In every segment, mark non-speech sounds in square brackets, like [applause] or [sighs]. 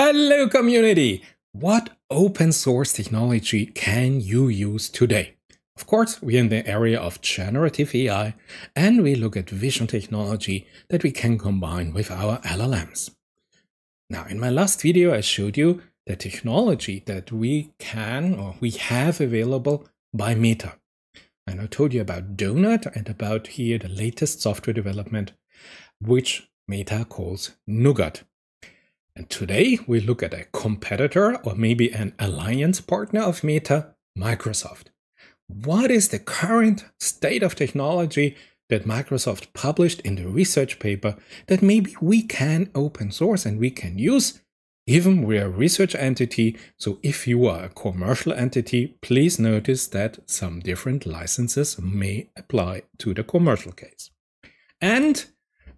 Hello community! What open source technology can you use today? Of course, we're in the area of generative AI and we look at vision technology that we can combine with our LLMs. Now, in my last video, I showed you the technology that we can or we have available by Meta. And I told you about Donut and about here the latest software development, which Meta calls Nougat. And today we look at a competitor or maybe an alliance partner of Meta, Microsoft. What is the current state of technology that Microsoft published in the research paper that maybe we can open source and we can use? Even we're a research entity, so if you are a commercial entity, please notice that some different licenses may apply to the commercial case. And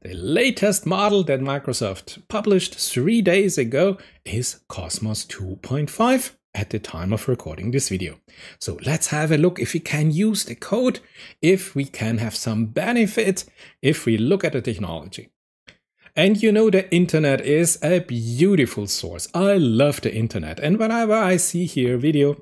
the latest model that Microsoft published three days ago is Kosmos 2.5 at the time of recording this video. So let's have a look if we can use the code, if we can have some benefit, if we look at the technology. And you know the internet is a beautiful source. I love the internet. And whenever I see here a video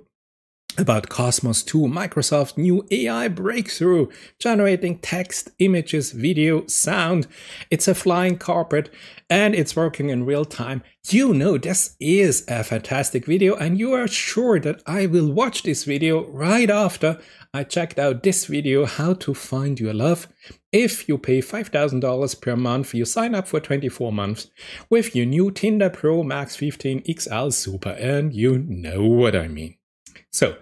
about Kosmos 2, Microsoft's new AI breakthrough, generating text, images, video, sound. It's a flying carpet and it's working in real time. You know this is a fantastic video and you are sure that I will watch this video right after I checked out this video, How to Find Your Love. If you pay $5,000 per month, you sign up for 24 months with your new Tinder Pro Max 15 XL Super and you know what I mean. So,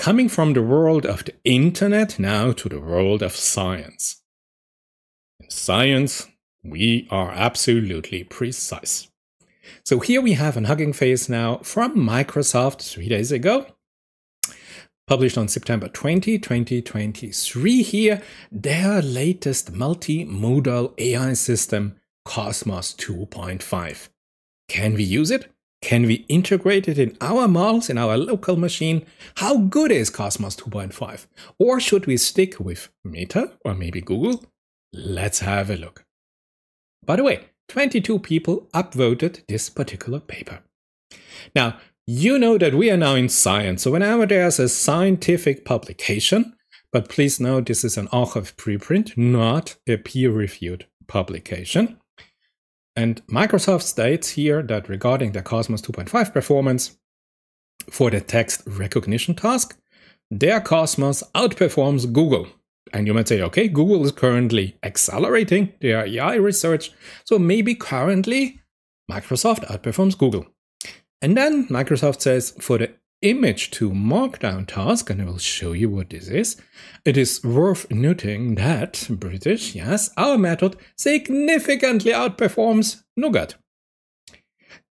coming from the world of the internet now to the world of science. In science, we are absolutely precise. So here we have an Hugging Face now from Microsoft three days ago, published on September 20, 2023 here, their latest multimodal AI system, Kosmos 2.5. Can we use it? Can we integrate it in our models, in our local machine? How good is Kosmos 2.5? Or should we stick with Meta or maybe Google? Let's have a look. By the way, 22 people upvoted this particular paper. Now, you know that we are now in science, so whenever there's a scientific publication, but please note this is an arXiv preprint, not a peer-reviewed publication. And Microsoft states here that regarding the Kosmos 2.5 performance for the text recognition task, their Kosmos outperforms Google. And you might say, okay, Google is currently accelerating their AI research, so maybe currently Microsoft outperforms Google. And then Microsoft says for the image to markdown task, and I will show you what this is, it is worth noting that British, yes, our method significantly outperforms Nougat.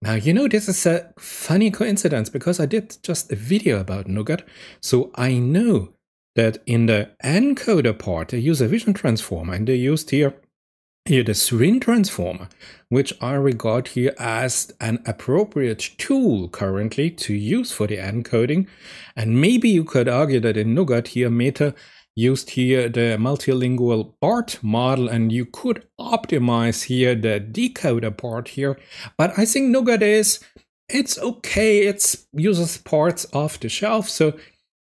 Now, you know, this is a funny coincidence because I did just a video about Nougat, so I know that in the encoder part, they use a vision transformer and they used here here the Swin transformer, which I regard here as an appropriate tool currently to use for the encoding. And maybe you could argue that in Nougat here, Meta used here the multilingual BART model and you could optimize here the decoder part here. But I think Nougat is, it's okay. It's uses parts off the shelf. So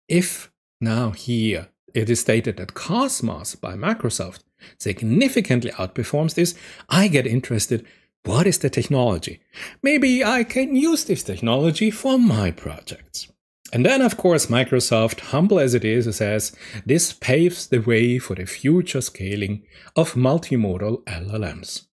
if now here it is stated that Kosmos by Microsoft significantly outperforms this, I get interested. What is the technology? Maybe I can use this technology for my projects. And then, of course, Microsoft, humble as it is, says this paves the way for the future scaling of multimodal LLMs.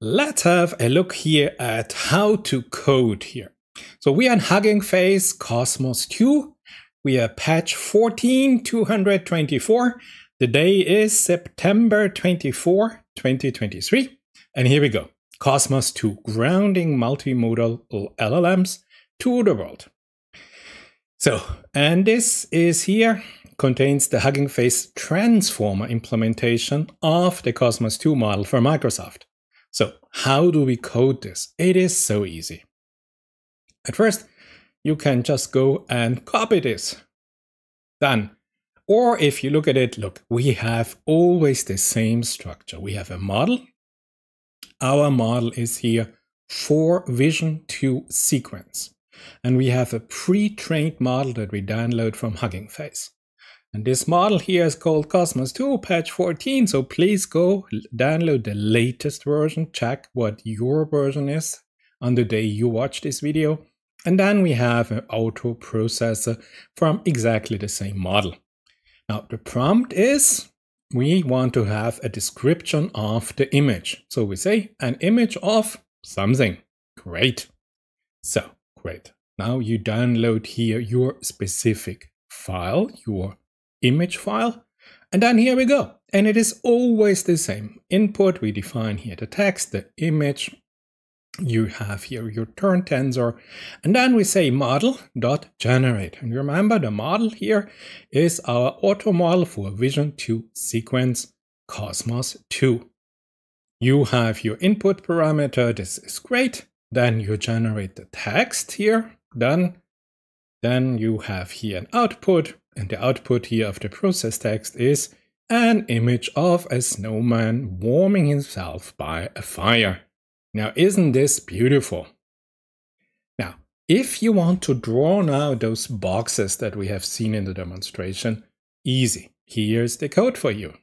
Let's have a look here at how to code here. So we are in Hugging Face Kosmos 2. We are patch 14224 the day is September 24, 2023. And here we go. Kosmos 2 grounding multimodal LLMs to the world. So, and this is here contains the Hugging Face transformer implementation of the Kosmos 2 model for Microsoft. So, how do we code this? It is so easy. At first, you can just go and copy this. Done. or if you look at it, look, we have always the same structure. We have a model. Our model is here for Vision 2 sequence. And we have a pre-trained model that we download from Hugging Face. And this model here is called Kosmos 2 patch 14. So please go download the latest version, check what your version is on the day you watch this video. And then we have an auto processor from exactly the same model. Now the prompt is we want to have a description of the image. So we say an image of something. Great. So great. Now you download here your specific file, your image file. And then here we go. And it is always the same. Input, we define here the text, the image, you have here. Your turn tensor and then we say model dot generate and remember the model here is our auto model for vision 2 sequence kosmos 2 you have your input parameter. This is great. Then you generate the text here. Done then you have here an output and the output here of the process text is an image of a snowman warming himself by a fire now, isn't this beautiful? Now, if you want to draw now those boxes that we have seen in the demonstration, easy. Here's the code for you.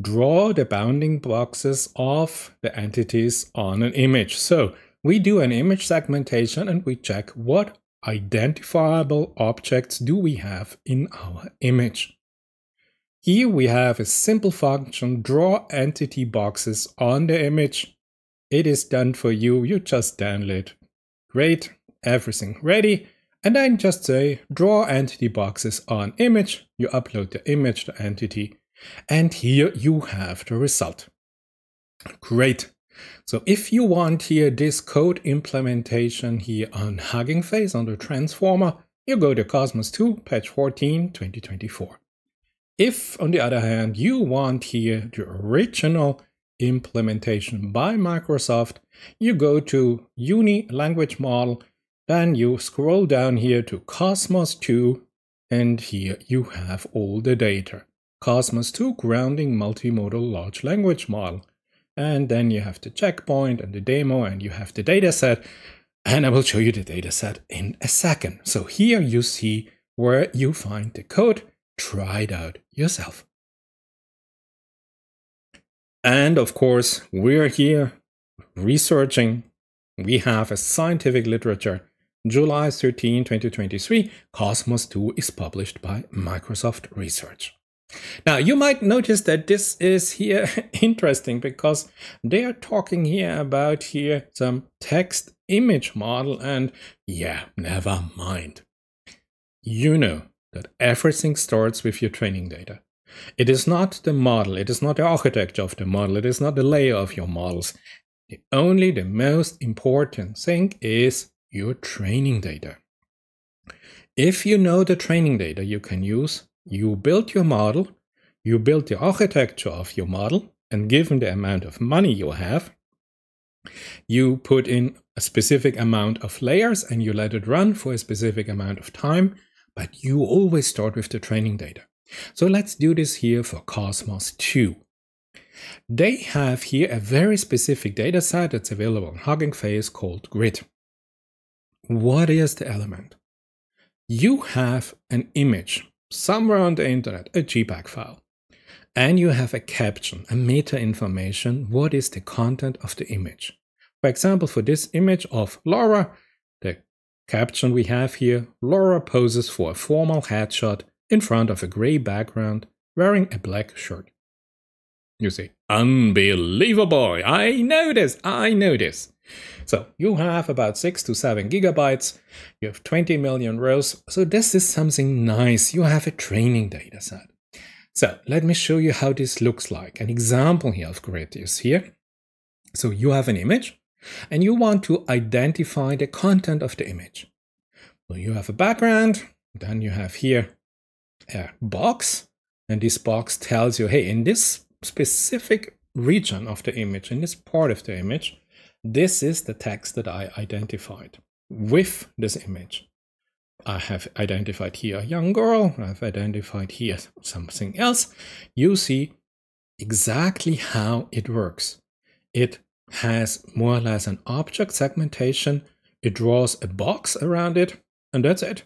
Draw the bounding boxes of the entities on an image. So we do an image segmentation and we check what identifiable objects do we have in our image. Here we have a simple function, draw entity boxes on the image. It is done for you, you just download. Great, everything ready. And then just say, draw entity boxes on image. You upload the image, the entity, and here you have the result. Great. So if you want here this code implementation here on Hugging Face on the transformer, you go to Kosmos 2 patch 14 2024. If, on the other hand, you want here the original implementation by Microsoft, you go to Uni Language Model, then you scroll down here to Kosmos 2, and here you have all the data. Kosmos 2 Grounding Multimodal Large Language Model. And then you have the checkpoint and the demo, and you have the dataset. And I will show you the dataset in a second. So here you see where you find the code try it out yourself. And of course, we're here researching. We have a scientific literature. July 13, 2023, Kosmos 2 is published by Microsoft Research. Now, you might notice that this is here [laughs] interesting because they are talking here about here some text image model and yeah, never mind. You know, that everything starts with your training data. It is not the model, it is not the architecture of the model, it is not the layer of your models. The only the most important thing is your training data. If you know the training data you can use, you build your model, you build the architecture of your model, and given the amount of money you have, you put in a specific amount of layers and you let it run for a specific amount of time but you always start with the training data. So let's do this here for Kosmos 2. They have here a very specific data set that's available on Hugging Face called GRIT. What is the element? You have an image somewhere on the internet, a JPEG file, and you have a caption, a meta information. What is the content of the image? For example, for this image of Laura, Caption we have here, Laura poses for a formal headshot in front of a grey background wearing a black shirt. You say, unbelievable, I know this, I know this. So you have about 6 to 7 gigabytes, you have 20 million rows, so this is something nice, you have a training data set. So let me show you how this looks like. An example here of GRIT is here. So you have an image, and you want to identify the content of the image. So you have a background, then you have here a box, and this box tells you, hey, in this specific region of the image, in this part of the image, this is the text that I identified with this image. I have identified here a young girl, I've identified here something else. You see exactly how it works. It has more or less an object segmentation. It draws a box around it, and that's it.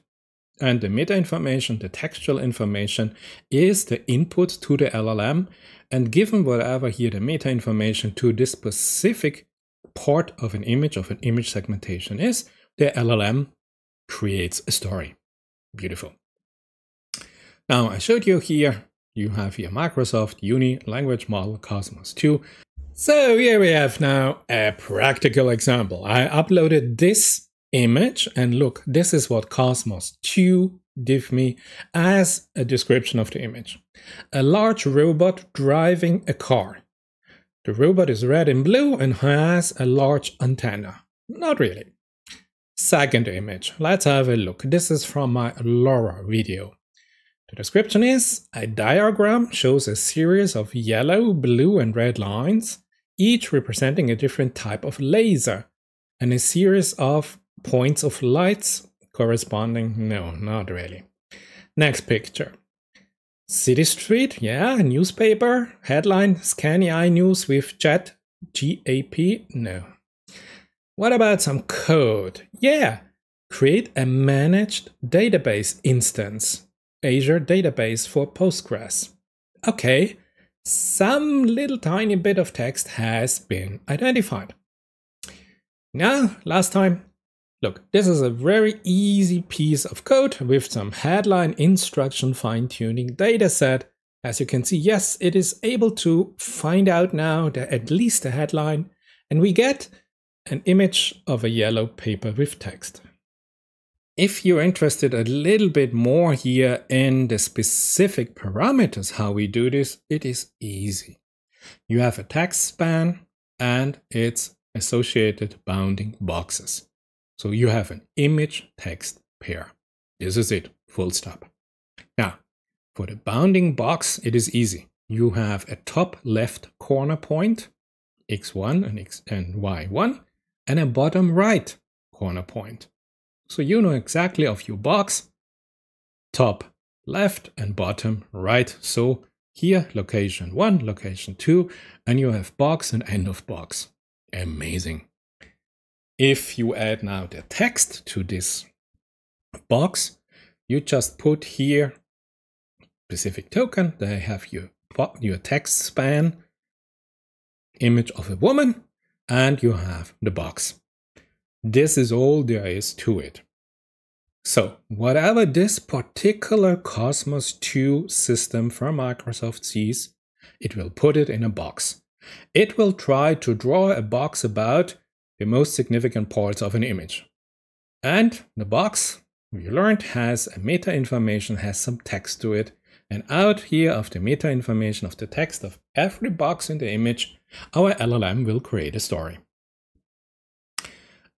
And the meta information, the textual information, is the input to the LLM. And given whatever here the meta information to this specific part of an image, of an image segmentation is, the LLM creates a story. Beautiful. Now, I showed you here, you have here Microsoft Uni Language Model Kosmos 2. So here we have now a practical example. I uploaded this image and look, this is what Kosmos 2 give me as a description of the image. A large robot driving a car. The robot is red and blue and has a large antenna. Not really. Second image, let's have a look. This is from my LoRA video. The description is, a diagram shows a series of yellow, blue and red lines, each representing a different type of laser, and a series of points of lights corresponding, no, not really. Next picture. City Street, yeah, newspaper, headline, Scania News with Jet, GAP, no. What about some code? Yeah, create a managed database instance, Azure database for Postgres. Okay, some little tiny bit of text has been identified. Now, last time, look, this is a very easy piece of code with some headline instruction fine-tuning dataset. As you can see, yes, it is able to find out now that at least the headline, and we get an image of a yellow paper with text. If you're interested a little bit more here in the specific parameters how we do this, it is easy. You have a text span and its associated bounding boxes. So you have an image text pair. This is it, full stop. Now, for the bounding box, it is easy. You have a top left corner point, x1 and, x and y1, and a bottom right corner point. So you know exactly of your box, top left and bottom right. So here location 1, location 2, and you have box and end of box. Amazing. If you add now the text to this box, you just put here specific token, they have your, your text span, image of a woman, and you have the box. This is all there is to it. So, whatever this particular Kosmos 2 system from Microsoft sees, it will put it in a box. It will try to draw a box about the most significant parts of an image. And the box, we learned, has a meta information, has some text to it. And out here of the meta information of the text of every box in the image, our LLM will create a story.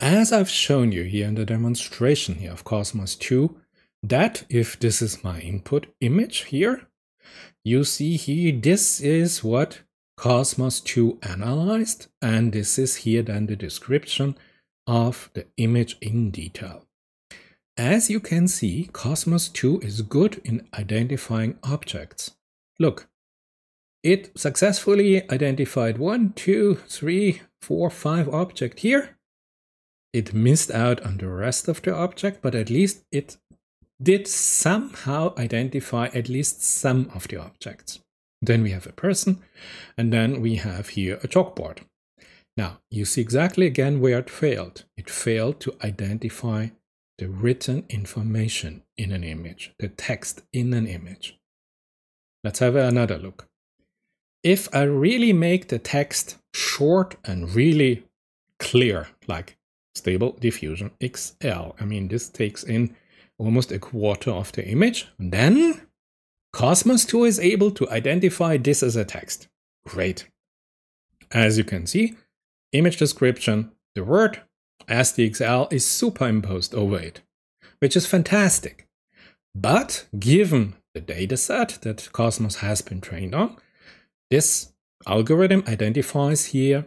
As I've shown you here in the demonstration here of Kosmos 2, that if this is my input image here, you see here, this is what Kosmos 2 analyzed, and this is here then the description of the image in detail. As you can see, Kosmos 2 is good in identifying objects. Look, it successfully identified one, two, three, four, five object here. It missed out on the rest of the object, but at least it did somehow identify at least some of the objects. Then we have a person, and then we have here a chalkboard. Now, you see exactly again where it failed. It failed to identify the written information in an image, the text in an image. Let's have another look if I really make the text short and really clear, like Stable Diffusion XL, I mean, this takes in almost a quarter of the image, then Kosmos 2 is able to identify this as a text. Great. As you can see, image description, the word SDXL is superimposed over it, which is fantastic. But given the dataset that Kosmos has been trained on, this algorithm identifies here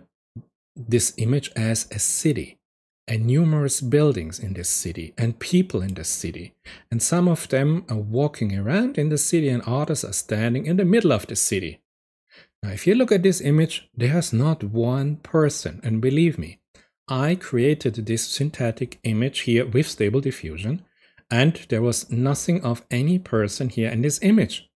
this image as a city and numerous buildings in this city and people in this city. And some of them are walking around in the city and others are standing in the middle of the city. Now, if you look at this image, there's not one person. And believe me, I created this synthetic image here with stable diffusion, and there was nothing of any person here in this image.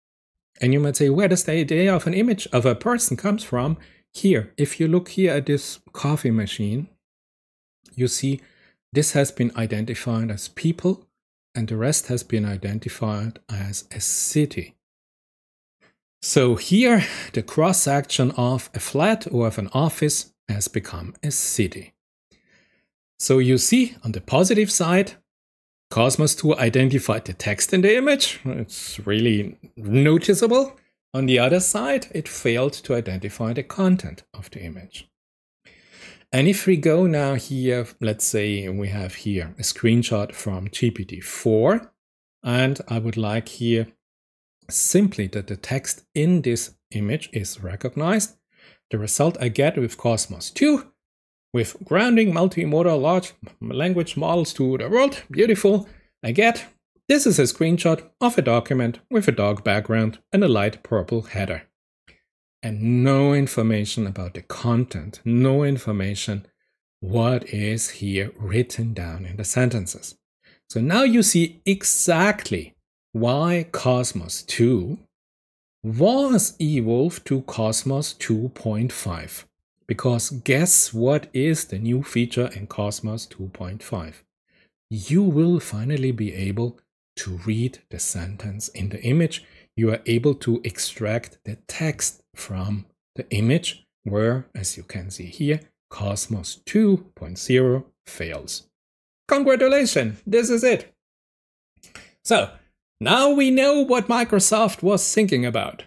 And you might say, where does the idea of an image of a person comes from? Here, if you look here at this coffee machine, you see this has been identified as people and the rest has been identified as a city. So here, the cross-section of a flat or of an office has become a city. So you see, on the positive side, Kosmos 2 identified the text in the image. It's really noticeable. On the other side, it failed to identify the content of the image. And if we go now here, let's say we have here a screenshot from GPT-4, and I would like here simply that the text in this image is recognized. The result I get with Kosmos 2, with grounding multimodal large language models to the world, beautiful, I get this is a screenshot of a document with a dark background and a light purple header and no information about the content, no information what is here written down in the sentences. So now you see exactly why Kosmos 2 was evolved to Kosmos 2.5. Because guess what is the new feature in Kosmos 2.5? You will finally be able to read the sentence in the image. You are able to extract the text from the image where, as you can see here, Kosmos 2.0 fails. Congratulations, this is it. So, now we know what Microsoft was thinking about.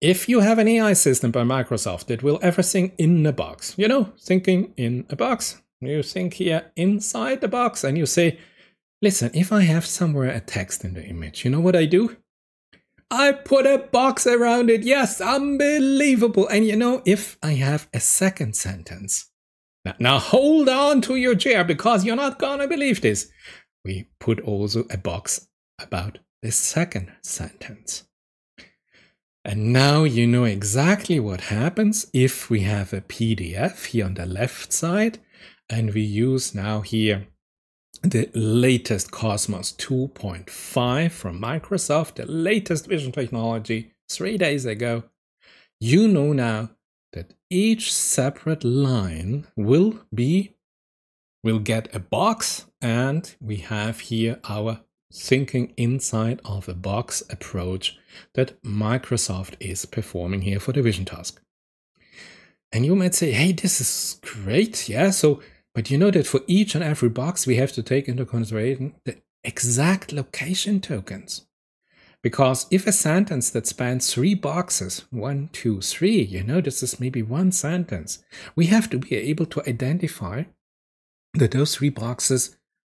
If you have an AI system by Microsoft that will everything in a box, you know, thinking in a box, you think here inside the box and you say, listen, if I have somewhere a text in the image, you know what I do? I put a box around it. Yes, unbelievable. And you know, if I have a second sentence, now, now hold on to your chair because you're not gonna believe this. We put also a box about the second sentence. And now you know exactly what happens if we have a PDF here on the left side and we use now here the latest Kosmos 2.5 from Microsoft, the latest vision technology, three days ago, you know now that each separate line will be will get a box and we have here our thinking inside of a box approach that Microsoft is performing here for the vision task. And you might say, hey, this is great. Yeah, so but you know that for each and every box, we have to take into consideration the exact location tokens. Because if a sentence that spans three boxes, one, two, three, you know, this is maybe one sentence, we have to be able to identify that those three boxes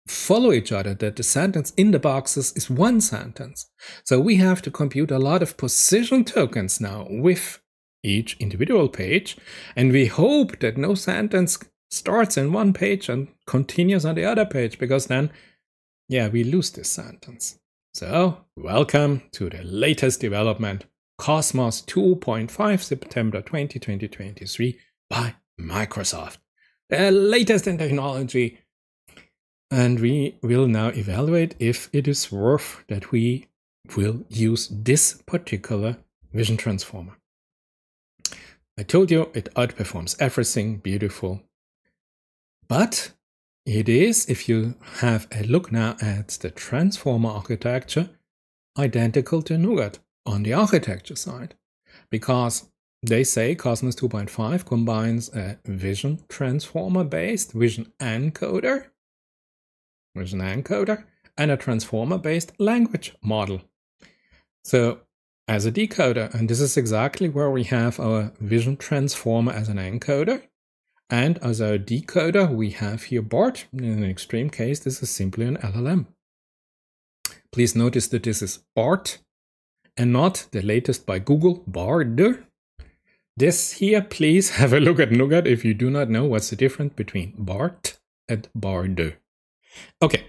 follow each other, that the sentence in the boxes is one sentence. So we have to compute a lot of position tokens now with each individual page, and we hope that no sentence starts in one page and continues on the other page because then, yeah, we lose this sentence. So, welcome to the latest development, Kosmos 2.5 September 2023 by Microsoft. The latest in technology. And we will now evaluate if it is worth that we will use this particular vision transformer. I told you it outperforms everything beautiful but it is, if you have a look now at the transformer architecture, identical to Nougat on the architecture side. Because they say Kosmos 2.5 combines a vision transformer based vision encoder, vision encoder, and a transformer based language model. So as a decoder, and this is exactly where we have our vision transformer as an encoder, and as our decoder, we have here BART. In an extreme case, this is simply an LLM. Please notice that this is BART and not the latest by Google, BARD. This here, please [laughs] have a look at Nougat if you do not know what's the difference between BART and BARD. Okay.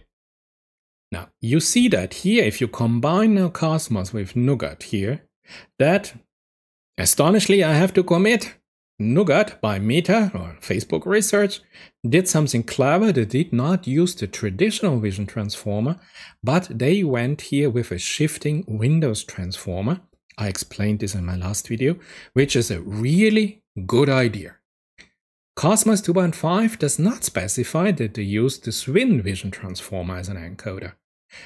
Now, you see that here, if you combine now Kosmos with Nougat here, that Astonishingly, I have to commit, Nougat by Meta or Facebook Research did something clever. They did not use the traditional vision transformer, but they went here with a shifting Windows transformer. I explained this in my last video, which is a really good idea. Kosmos 2.5 does not specify that they use the Swin vision transformer as an encoder.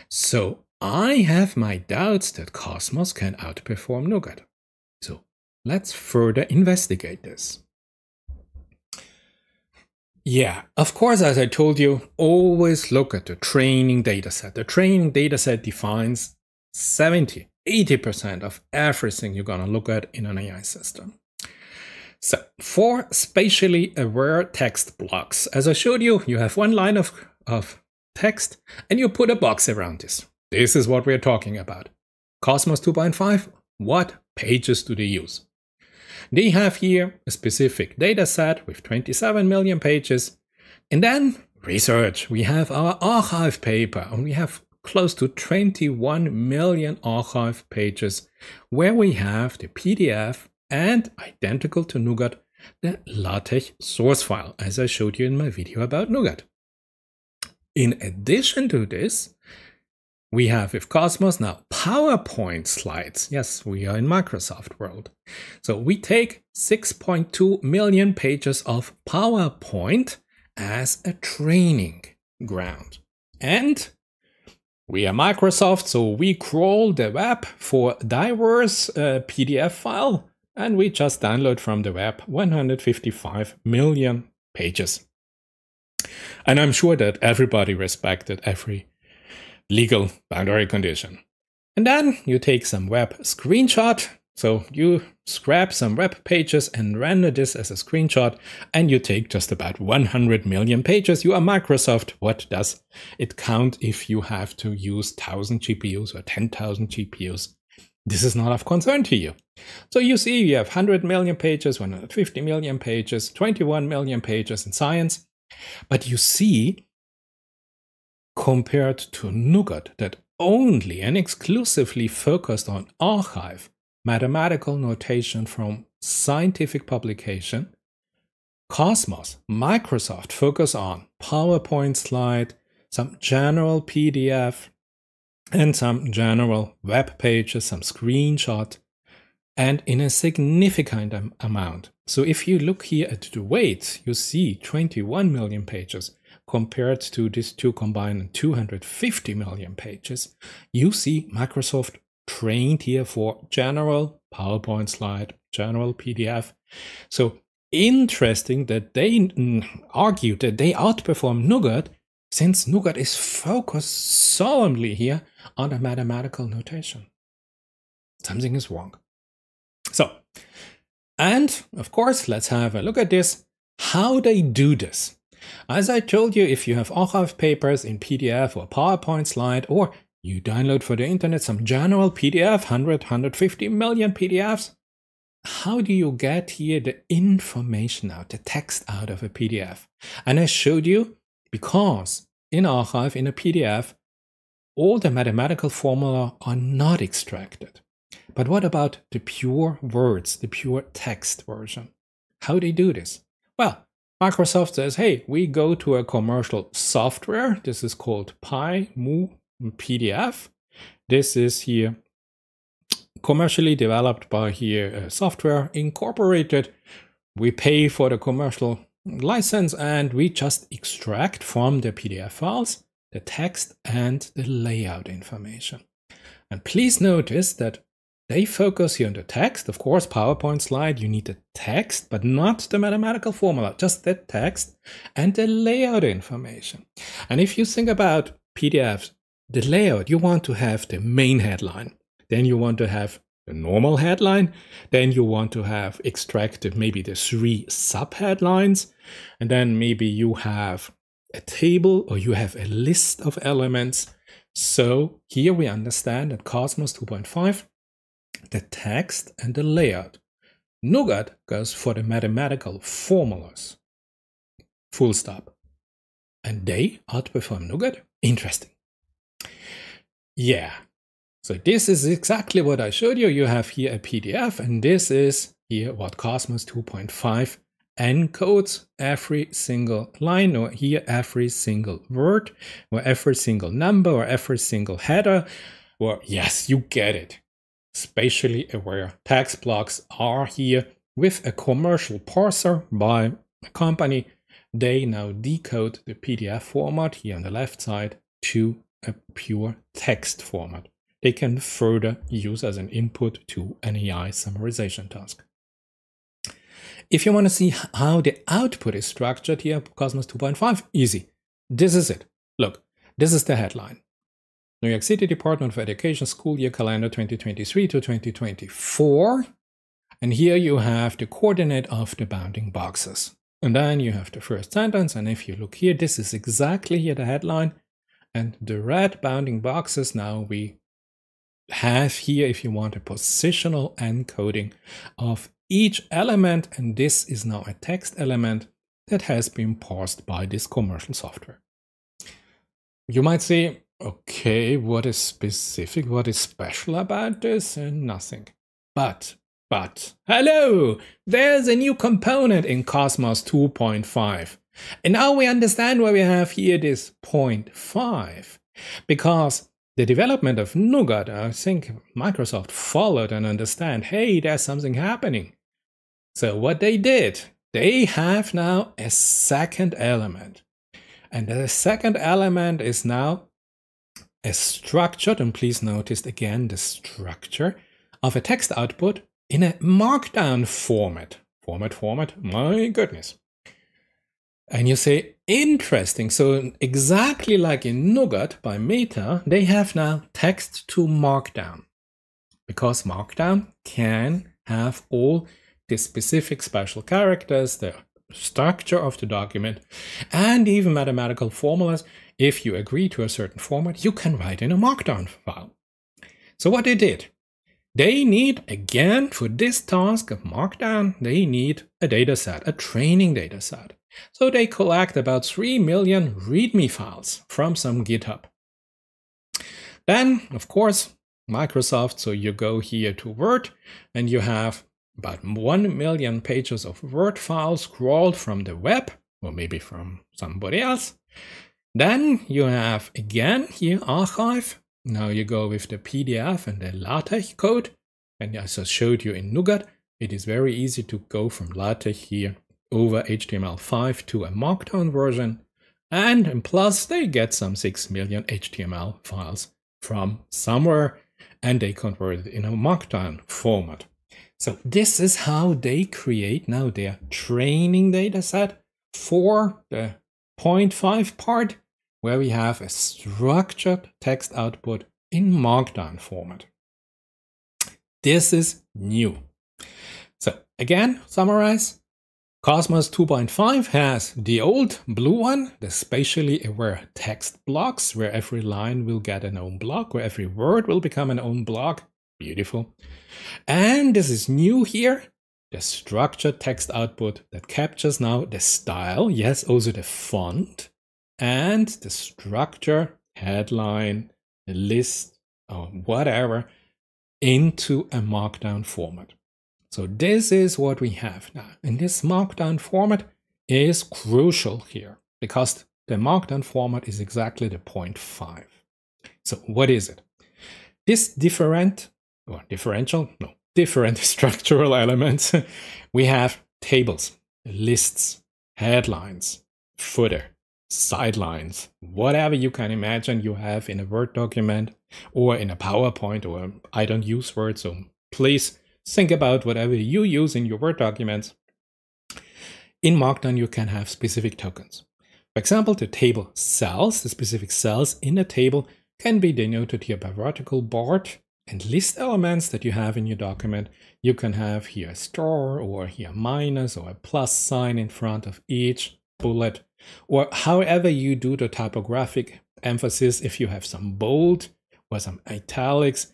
So I have my doubts that Kosmos can outperform Nougat. Let's further investigate this. Yeah, of course, as I told you, always look at the training dataset. The training dataset defines 70, 80% of everything you're going to look at in an AI system. So, for spatially aware text blocks, as I showed you, you have one line of, of text and you put a box around this. This is what we're talking about. Kosmos 2.5, what pages do they use? They have here a specific data set with 27 million pages. And then research. We have our arXiv paper and we have close to 21 million arXiv pages where we have the PDF and identical to Nougat, the LaTeX source file, as I showed you in my video about Nougat. In addition to this, we have with Kosmos now PowerPoint slides. Yes, we are in Microsoft world. So we take 6.2 million pages of PowerPoint as a training ground. And we are Microsoft, so we crawl the web for diverse uh, PDF file and we just download from the web 155 million pages. And I'm sure that everybody respected every legal boundary condition. And then you take some web screenshot. So you scrap some web pages and render this as a screenshot, and you take just about 100 million pages. You are Microsoft. What does it count if you have to use 1000 GPUs or 10,000 GPUs? This is not of concern to you. So you see, you have 100 million pages, 150 million pages, 21 million pages in science. But you see compared to Nougat that only and exclusively focused on arXiv mathematical notation from scientific publication, Kosmos, Microsoft focus on PowerPoint slide, some general PDF, and some general web pages, some screenshot, and in a significant amount. So if you look here at the weight, you see 21 million pages compared to these two combined 250 million pages, you see Microsoft trained here for general PowerPoint slide, general PDF. So interesting that they mm, argued that they outperform Nougat since Nougat is focused solemnly here on the mathematical notation. Something is wrong. So, and of course, let's have a look at this, how they do this. As I told you, if you have arXiv papers in PDF or PowerPoint slide, or you download for the internet some general PDF, 100, 150 million PDFs, how do you get here the information out, the text out of a PDF? And I showed you because in arXiv, in a PDF, all the mathematical formula are not extracted. But what about the pure words, the pure text version? How do they do this? Well, Microsoft says, hey, we go to a commercial software. This is called PyMu PDF. This is here commercially developed by here uh, software incorporated. We pay for the commercial license and we just extract from the PDF files the text and the layout information. And please notice that they focus here on the text. Of course, PowerPoint slide, you need the text, but not the mathematical formula, just the text and the layout information. And if you think about PDFs, the layout, you want to have the main headline. Then you want to have the normal headline. Then you want to have extracted maybe the three sub headlines. And then maybe you have a table or you have a list of elements. So here we understand that Kosmos 2.5 the text and the layout. Nougat goes for the mathematical formulas. Full stop. And they outperform Nougat? Interesting. Yeah. So this is exactly what I showed you. You have here a PDF and this is here what Kosmos 2.5 encodes every single line or here every single word or every single number or every single header or yes, you get it. Spatially aware text blocks are here with a commercial parser by a company. They now decode the PDF format here on the left side to a pure text format. They can further use as an input to an AI summarization task. If you want to see how the output is structured here, Kosmos 2.5, easy. This is it. Look, this is the headline. New York City Department of Education school year calendar 2023 to 2024. And here you have the coordinate of the bounding boxes. And then you have the first sentence. And if you look here, this is exactly here the headline. And the red bounding boxes now we have here, if you want, a positional encoding of each element. And this is now a text element that has been parsed by this commercial software. You might say, Okay, what is specific? What is special about this? Uh, nothing. But, but, hello! There's a new component in Kosmos 2.5. And now we understand why we have here this 0.5. Because the development of Nougat, I think Microsoft followed and understand, hey, there's something happening. So what they did, they have now a second element. And the second element is now a structured, and please notice again the structure of a text output in a markdown format. Format, format, my goodness. And you say, interesting. So exactly like in Nougat by Meta, they have now text to markdown. Because markdown can have all the specific special characters, the structure of the document, and even mathematical formulas if you agree to a certain format, you can write in a markdown file. So what they did, they need, again, for this task of markdown, they need a dataset, a training dataset. So they collect about 3 million README files from some GitHub. Then, of course, Microsoft, so you go here to Word and you have about 1 million pages of Word files scrawled from the web, or maybe from somebody else. Then you have again here arXiv. Now you go with the PDF and the LaTeX code. And as I showed you in Nougat, it is very easy to go from LaTeX here over HTML5 to a Markdown version. And plus, they get some 6 million HTML files from somewhere and they convert it in a Markdown format. So this is how they create now their training data set for the 0.5 part where we have a structured text output in Markdown format. This is new. So again, summarize. Kosmos 2.5 has the old blue one, the spatially aware text blocks, where every line will get an own block, where every word will become an own block. Beautiful. And this is new here, the structured text output that captures now the style, yes, also the font, and the structure, headline, list, or whatever into a markdown format. So this is what we have now. And this markdown format is crucial here because the markdown format is exactly the 0.5. So what is it? This different or differential, no, different [laughs] structural elements. [laughs] we have tables, lists, headlines, footer, sidelines, whatever you can imagine you have in a Word document or in a PowerPoint, or I don't use Word, so please think about whatever you use in your Word documents. In Markdown, you can have specific tokens. For example, the table cells, the specific cells in a table can be denoted here by vertical bar and list elements that you have in your document. You can have here a star or here minus or a plus sign in front of each bullet or however you do the typographic emphasis, if you have some bold or some italics,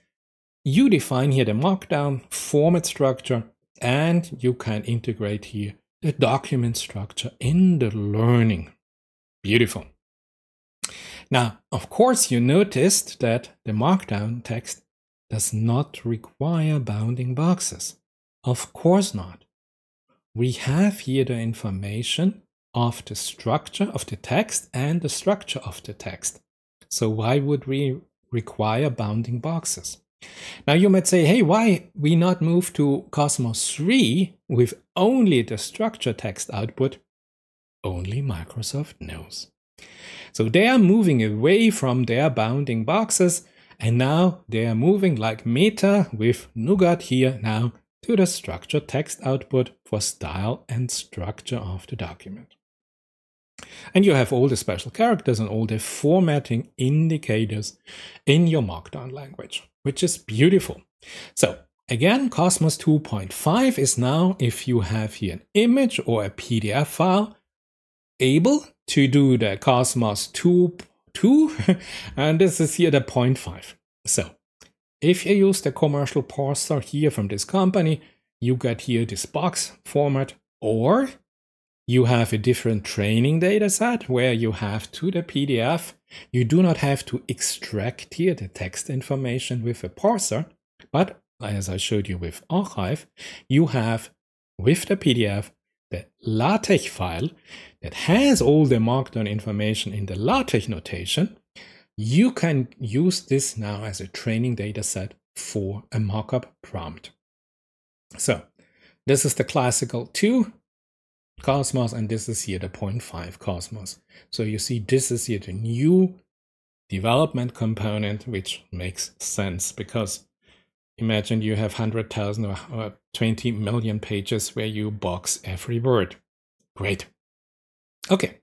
you define here the markdown format structure and you can integrate here the document structure in the learning. Beautiful. Now, of course, you noticed that the markdown text does not require bounding boxes. Of course not. We have here the information of the structure of the text and the structure of the text. So why would we require bounding boxes? Now you might say, hey, why we not move to Kosmos 3 with only the structure text output? Only Microsoft knows. So they are moving away from their bounding boxes and now they are moving like Meta with Nougat here now to the structure text output for style and structure of the document. And you have all the special characters and all the formatting indicators in your Markdown language, which is beautiful. So again, Kosmos 2.5 is now, if you have here an image or a PDF file, able to do the Kosmos 2, 2 [laughs] and this is here the 0.5. So if you use the commercial parser here from this company, you get here this box format or you have a different training data set where you have to the PDF. You do not have to extract here the text information with a parser, but as I showed you with arXiv, you have with the PDF the LaTeX file that has all the markdown information in the LaTeX notation you can use this now as a training data set for a markup prompt. So this is the classical 2 Kosmos and this is here the 0.5 Kosmos. So you see this is here the new development component which makes sense because imagine you have 100,000 or 20 million pages where you box every word. Great. Okay,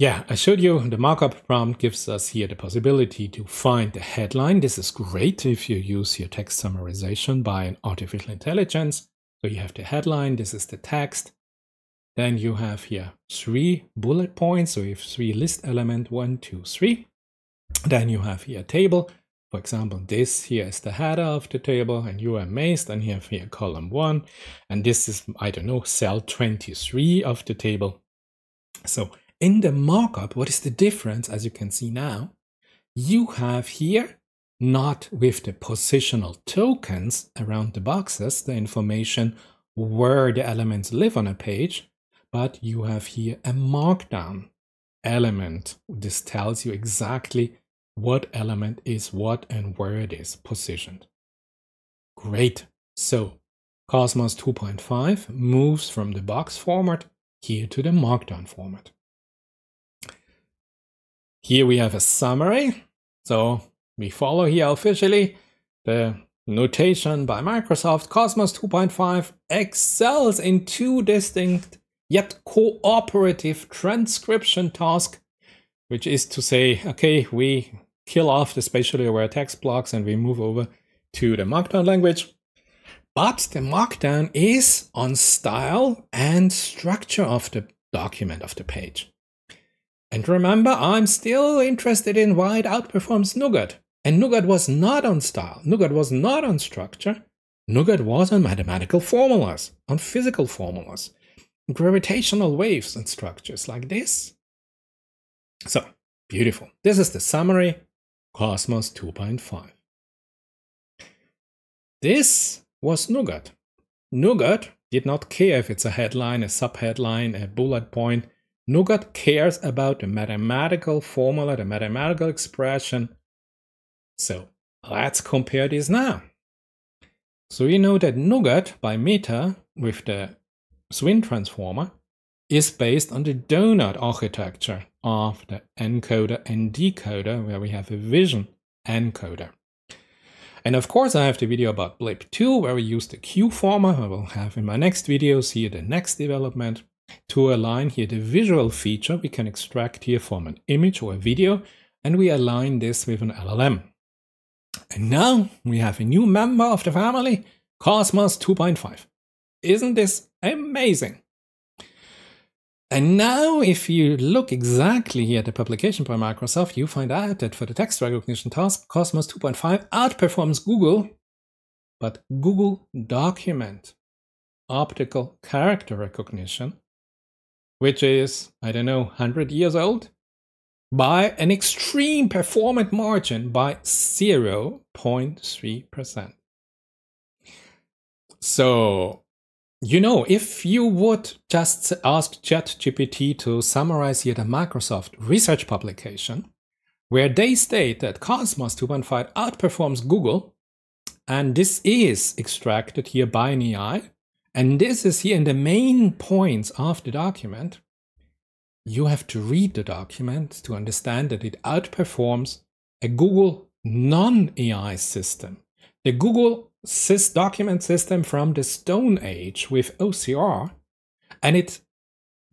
yeah, I showed you the markup prompt gives us here the possibility to find the headline. This is great if you use your text summarization by an artificial intelligence. So you have the headline, this is the text. Then you have here three bullet points. So you have three list element, one, two, three. Then you have here a table. For example, this here is the header of the table and you are amazed and you have here column one. And this is, I don't know, cell 23 of the table. So in the markup, what is the difference, as you can see now? You have here, not with the positional tokens around the boxes, the information where the elements live on a page, but you have here a markdown element. This tells you exactly what element is what and where it is positioned. Great. So Kosmos 2.5 moves from the box format here to the markdown format. Here we have a summary. So we follow here officially the notation by Microsoft Kosmos 2.5 excels in two distinct yet cooperative transcription tasks, which is to say, okay, we kill off the spatially aware text blocks and we move over to the Markdown language. But the Markdown is on style and structure of the document of the page. And remember, I'm still interested in why it outperforms Nougat. And Nougat was not on style, Nougat was not on structure. Nougat was on mathematical formulas, on physical formulas, gravitational waves and structures like this. So, beautiful. This is the summary, Kosmos 2.5. This was Nougat. Nougat did not care if it's a headline, a subheadline, a bullet point. Nougat cares about the mathematical formula, the mathematical expression. So let's compare this now. So we know that Nougat by Meta with the Swin transformer is based on the donut architecture of the encoder and decoder where we have a vision encoder. And of course I have the video about Blip2 where we use the Q-former. I will have in my next videos here the next development. To align here the visual feature, we can extract here from an image or a video, and we align this with an LLM. And now we have a new member of the family, Kosmos 2.5. Isn't this amazing? And now if you look exactly here at the publication by Microsoft, you find out that for the text recognition task, Kosmos 2.5 outperforms Google, but Google Document optical character recognition which is, I don't know, 100 years old, by an extreme performance margin by 0.3%. So, you know, if you would just ask ChatGPT to summarize here the Microsoft research publication, where they state that Kosmos 2.5 outperforms Google, and this is extracted here by an AI, and this is here in the main points of the document, you have to read the document to understand that it outperforms a Google non-AI system. The Google sys document system from the Stone Age with OCR, and it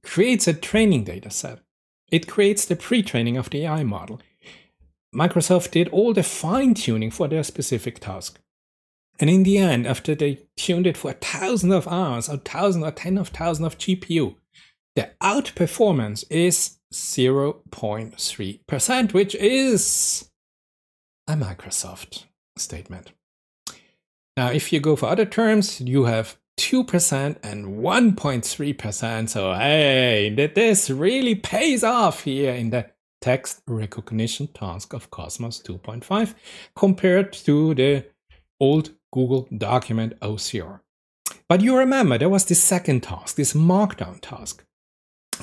creates a training data set. It creates the pre-training of the AI model. Microsoft did all the fine-tuning for their specific task. And in the end, after they tuned it for thousands of hours, a thousand or ten of thousands of GPU, the outperformance is 0.3%, which is a Microsoft statement. Now, if you go for other terms, you have 2% and 1.3%. So, hey, this really pays off here in the text recognition task of Kosmos 2.5 compared to the old Google document OCR. But you remember there was this second task, this markdown task.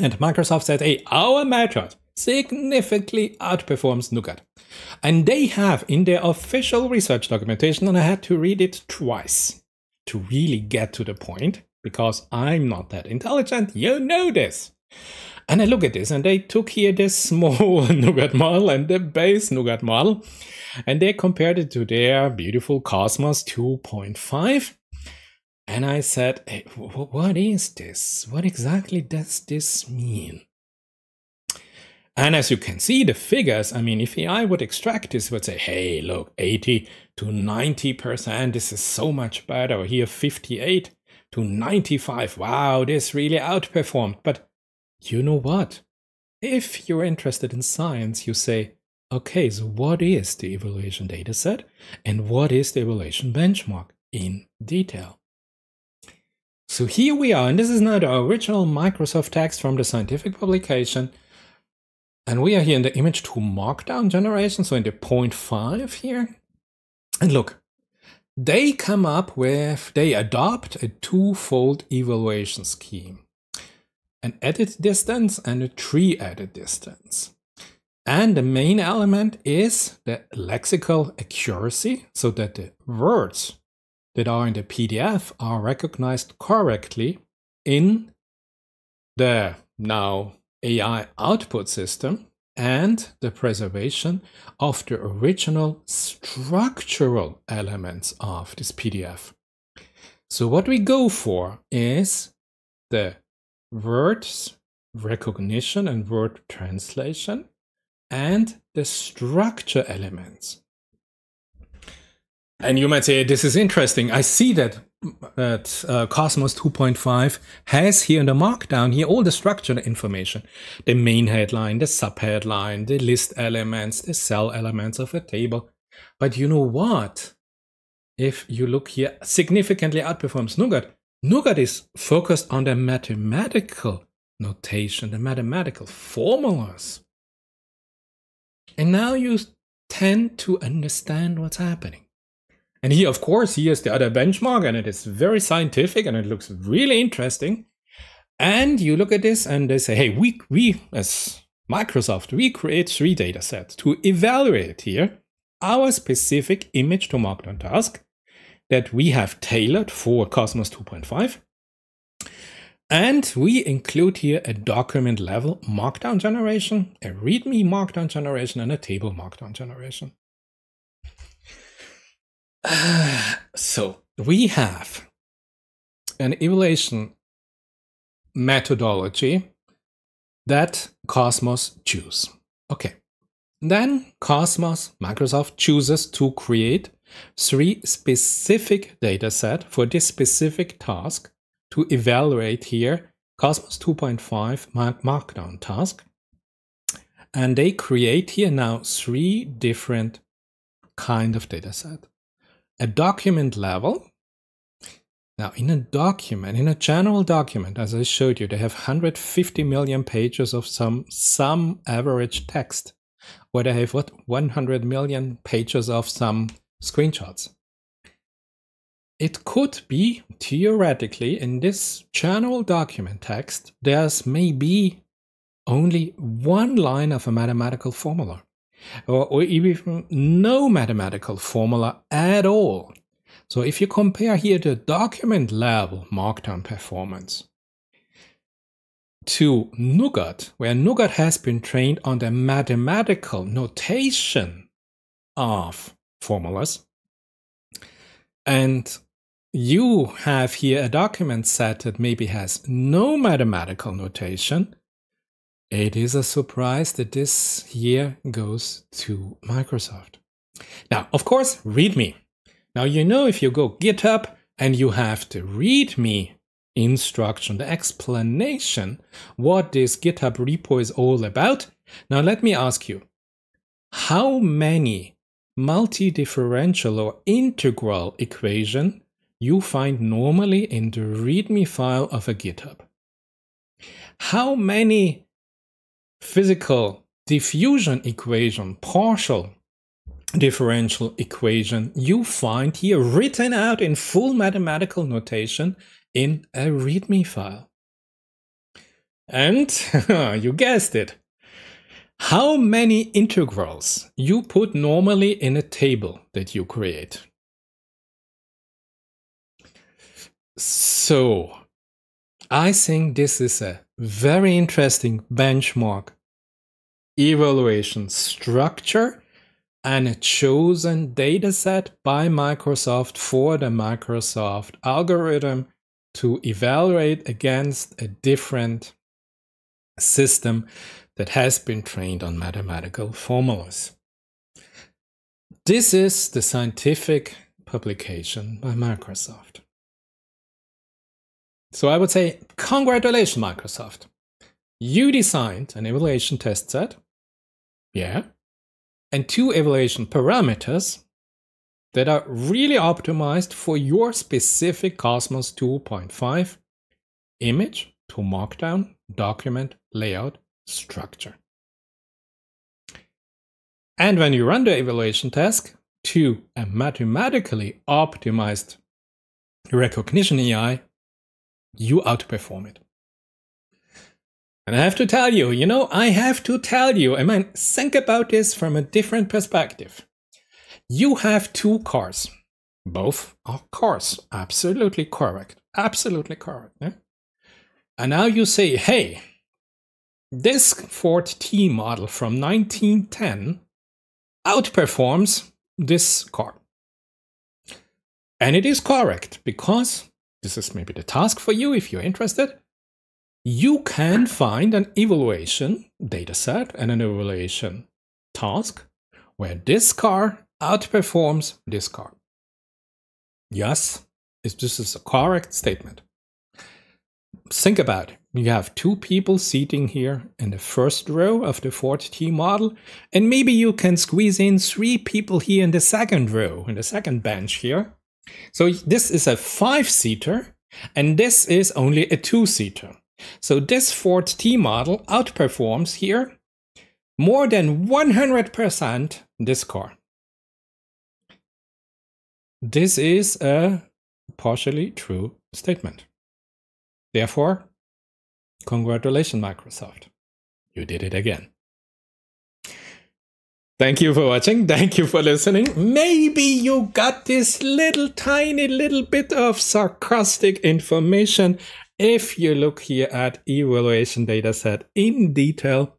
And Microsoft said, hey, our method significantly outperforms Nougat. And they have in their official research documentation, and I had to read it twice to really get to the point, because I'm not that intelligent, you know this. And I look at this, and they took here this [laughs] small Nougat model and the base Nougat model, and they compared it to their beautiful Kosmos 2.5. And I said, hey, what is this? What exactly does this mean? And as you can see, the figures, I mean, if AI would extract this, would say, hey, look, 80 to 90%, this is so much better. Here, 58 to 95. Wow, this really outperformed. But you know what? If you're interested in science, you say, okay, so what is the evaluation dataset and what is the evaluation benchmark in detail? So here we are, and this is now the original Microsoft text from the scientific publication. And we are here in the image to markdown generation, so in the 0.5 here. And look, they come up with, they adopt a two-fold evaluation scheme. An edit distance and a tree edit distance. And the main element is the lexical accuracy, so that the words that are in the PDF are recognized correctly in the now AI output system and the preservation of the original structural elements of this PDF. So what we go for is the words recognition and word translation and the structure elements. And you might say, this is interesting. I see that that uh, Kosmos 2.5 has here in the markdown here all the structural information. The main headline, the subheadline, the list elements, the cell elements of a table. But you know what? If you look here, significantly outperforms Nougat. Nougat is focused on the mathematical notation, the mathematical formulas. And now you tend to understand what's happening. And here, of course, here's the other benchmark, and it is very scientific and it looks really interesting. And you look at this and they say, hey, we, we as Microsoft, we create three data sets to evaluate here our specific image to markdown task that we have tailored for Kosmos 2.5. And we include here a document level markdown generation, a README markdown generation, and a table markdown generation. [sighs] so we have an evaluation methodology that Kosmos choose. Okay. Then Kosmos, Microsoft chooses to create three specific data set for this specific task to evaluate here Kosmos 2.5 Markdown task. And they create here now three different kind of data a document level, Now, in a document, in a general document, as I showed you, they have 150 million pages of some some average text, where they have what 100 million pages of some screenshots. It could be theoretically in this general document text, there's maybe only one line of a mathematical formula, or, or even no mathematical formula at all. So if you compare here the document level Markdown performance to Nougat, where Nougat has been trained on the mathematical notation of formulas, and you have here a document set that maybe has no mathematical notation, it is a surprise that this year goes to Microsoft. Now, of course, README now you know if you go GitHub and you have the README instruction, the explanation, what this GitHub repo is all about. Now let me ask you, how many multi-differential or integral equation you find normally in the README file of a GitHub? How many physical diffusion equation, partial differential equation you find here written out in full mathematical notation in a README file. And [laughs] you guessed it. How many integrals you put normally in a table that you create? So, I think this is a very interesting benchmark evaluation structure and a chosen dataset by Microsoft for the Microsoft algorithm to evaluate against a different system that has been trained on mathematical formulas. This is the scientific publication by Microsoft. So I would say, congratulations, Microsoft. You designed an evaluation test set. Yeah, and two evaluation parameters that are really optimized for your specific Kosmos 2.5 image to markdown, document, layout, structure. And when you run the evaluation task to a mathematically optimized recognition AI, you outperform it. And I have to tell you, you know, I have to tell you, I mean, think about this from a different perspective. You have two cars. Both are cars. Absolutely correct. Absolutely correct. Yeah? And now you say, hey, this Ford T model from 1910 outperforms this car. And it is correct because this is maybe the task for you if you're interested you can find an evaluation dataset and an evaluation task where this car outperforms this car. Yes, this is a correct statement. Think about it. You have two people sitting here in the first row of the Ford T model, and maybe you can squeeze in three people here in the second row, in the second bench here. So this is a five-seater, and this is only a two-seater. So this Ford T model outperforms here more than 100% this car. This is a partially true statement. Therefore, congratulations, Microsoft. You did it again. Thank you for watching. Thank you for listening. Maybe you got this little tiny little bit of sarcastic information if you look here at evaluation dataset in detail.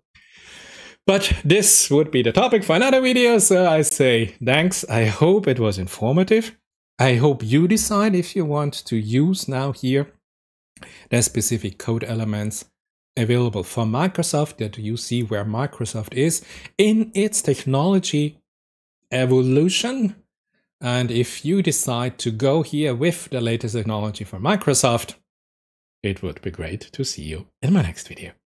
But this would be the topic for another video, so I say thanks. I hope it was informative. I hope you decide if you want to use now here the specific code elements available for Microsoft that you see where Microsoft is in its technology evolution. And if you decide to go here with the latest technology from Microsoft, it would be great to see you in my next video.